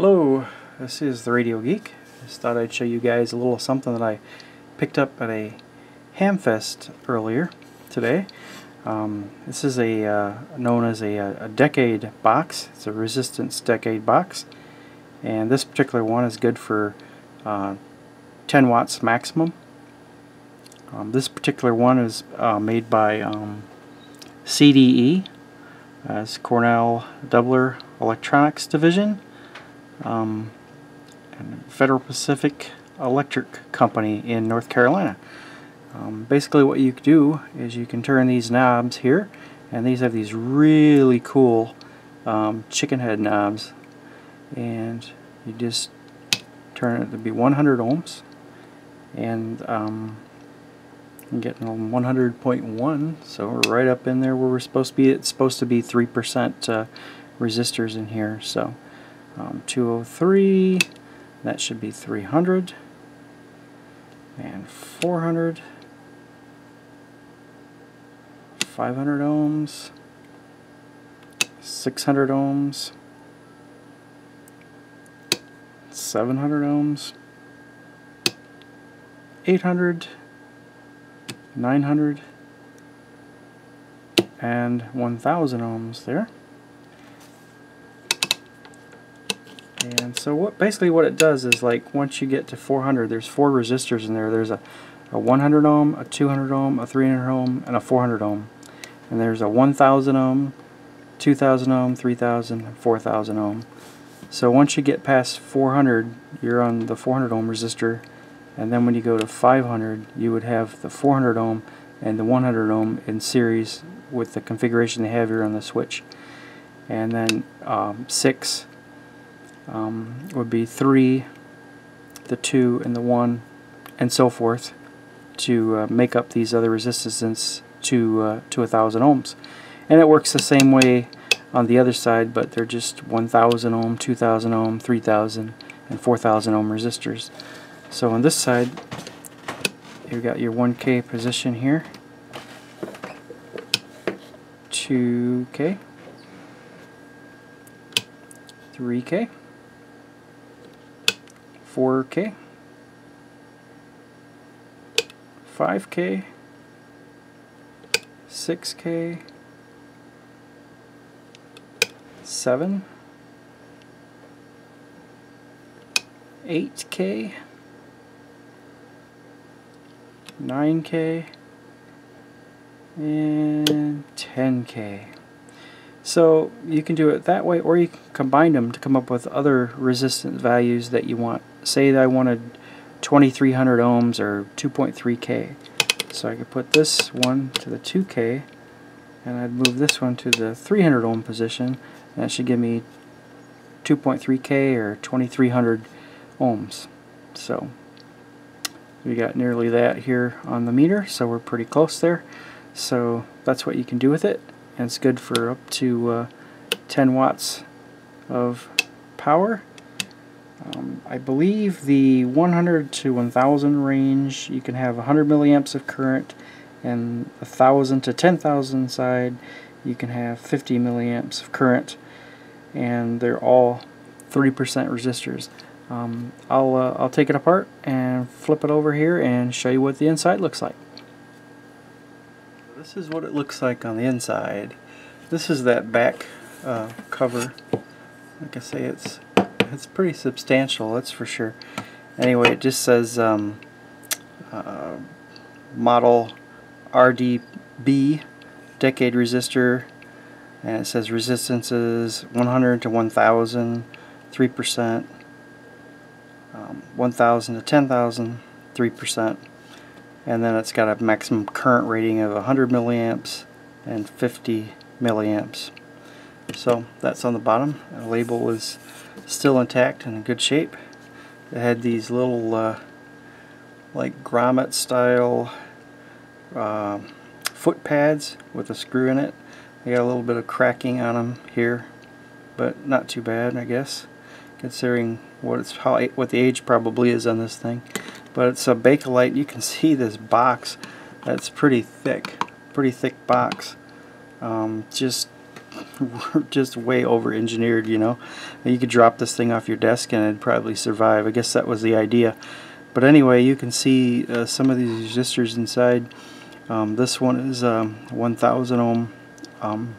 Hello, this is the Radio Geek. Just thought I'd show you guys a little something that I picked up at a Hamfest earlier today. Um, this is a uh, known as a, a, decade box. It's a resistance decade box, and this particular one is good for uh, 10 watts maximum. Um, this particular one is uh, made by um, CDE, as Cornell Dubilier Electronics Division um, Federal Pacific Electric Company in North Carolina. Um, basically what you do is you can turn these knobs here and these have these really cool um, chicken head knobs. And you just turn it to be 100 ohms. And um, I'm getting 100.1 so we're right up in there where we're supposed to be. It's supposed to be 3% uh, resistors in here so um, 203 that should be 300 and 400 500 ohms. 600 ohms. 700 ohms. 800 900 and 1000 ohms there And so what basically what it does is like once you get to 400, there's four resistors in there. There's a, a 100 ohm, a 200 ohm, a 300 ohm, and a 400 ohm. And there's a 1000 ohm, 2000 ohm, 3000, and 4000 ohm. So once you get past 400, you're on the 400 ohm resistor. And then when you go to 500, you would have the 400 ohm and the 100 ohm in series with the configuration they have here on the switch. And then um, 6 um, would be 3, the 2, and the 1, and so forth to uh, make up these other resistances to, uh, to 1,000 ohms. And it works the same way on the other side, but they're just 1,000 ohm, 2,000 ohm, 3,000, and 4,000 ohm resistors. So on this side, you've got your 1K position here, 2K, 3K, 4K, 5K, 6K, 7, 8K, 9K, and 10K. So you can do it that way or you can combine them to come up with other resistance values that you want. Say that I wanted 2300 ohms or 2.3K. So I could put this one to the 2K and I'd move this one to the 300 ohm position and that should give me 2.3K or 2300 ohms. So we got nearly that here on the meter so we're pretty close there. So that's what you can do with it and it's good for up to uh, 10 watts of power. Um, I believe the 100 to 1000 range you can have 100 milliamps of current and 1000 to 10,000 side you can have 50 milliamps of current and they're all 30% resistors. Um, I'll, uh, I'll take it apart and flip it over here and show you what the inside looks like. This is what it looks like on the inside. This is that back uh, cover. Like I say, it's it's pretty substantial, that's for sure. Anyway, it just says um, uh, model RDB decade resistor and it says resistances 100 to 1000 3% um, 1000 to 10,000 3% and then it's got a maximum current rating of 100 milliamps and 50 milliamps. So that's on the bottom. The label is still intact and in good shape. It had these little uh, like grommet style uh, foot pads with a screw in it. They got a little bit of cracking on them here but not too bad I guess considering what it's how what the age probably is on this thing but it's a Bakelite. You can see this box. That's pretty thick, pretty thick box. Um, just just way over engineered you know you could drop this thing off your desk and it'd probably survive I guess that was the idea but anyway you can see uh, some of these resistors inside um, this one is um, 1000 ohm um,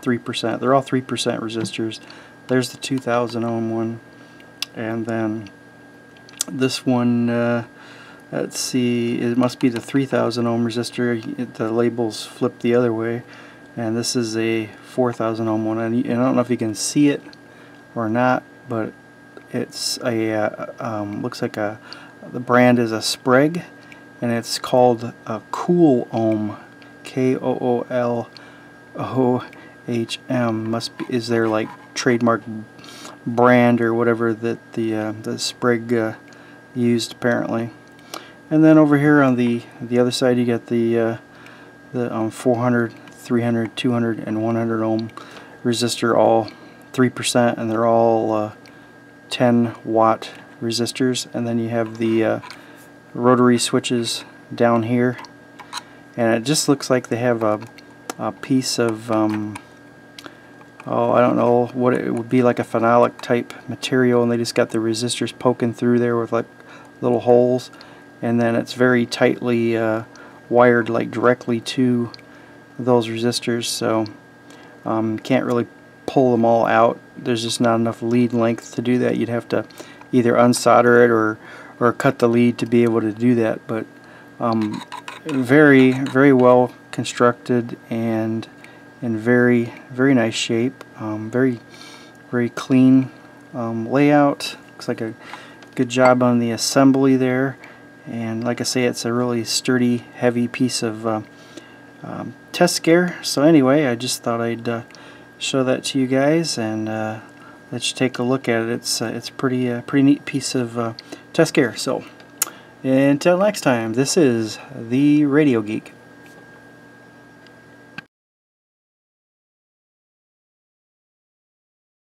3% they're all 3% resistors there's the 2000 ohm one and then this one uh, let's see it must be the 3000 ohm resistor. The labels flipped the other way and this is a 4000 ohm one. And I don't know if you can see it or not but it's a uh, um, looks like a the brand is a Sprague and it's called a Koolohm K-O-O-L-O-H-M must be is there like trademark brand or whatever that the uh, the Sprague uh, used apparently. And then over here on the the other side you get the uh, the um, 400 300, 200, and 100 ohm resistor all 3% and they're all uh, 10 watt resistors. And then you have the uh, rotary switches down here. And it just looks like they have a, a piece of um, oh I don't know what it would be like a phenolic type material and they just got the resistors poking through there with like little holes and then it's very tightly uh, wired like directly to those resistors so um, can't really pull them all out. There's just not enough lead length to do that. You'd have to either unsolder it or or cut the lead to be able to do that but um, very very well constructed and in very very nice shape. Um, very very clean um, layout. Looks like a good job on the assembly there and like I say it's a really sturdy heavy piece of uh, um, test gear. So anyway, I just thought I'd uh, show that to you guys and uh, let you take a look at it. It's uh, it's pretty uh, pretty neat piece of uh, test gear. So until next time, this is the Radio Geek.